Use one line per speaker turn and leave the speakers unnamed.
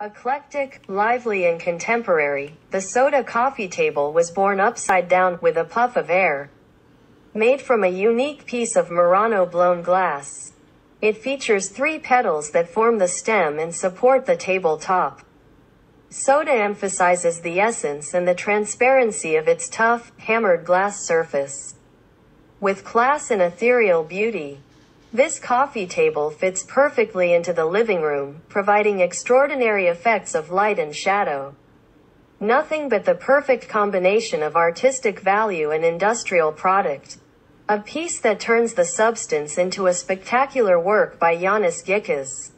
Eclectic, lively and contemporary, the Soda coffee table was born upside down with a puff of air. Made from a unique piece of Murano blown glass. It features three petals that form the stem and support the table top. Soda emphasizes the essence and the transparency of its tough, hammered glass surface. With class and ethereal beauty, this coffee table fits perfectly into the living room, providing extraordinary effects of light and shadow. Nothing but the perfect combination of artistic value and industrial product. A piece that turns the substance into a spectacular work by Yiannis Ghikas.